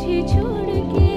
छोड़ के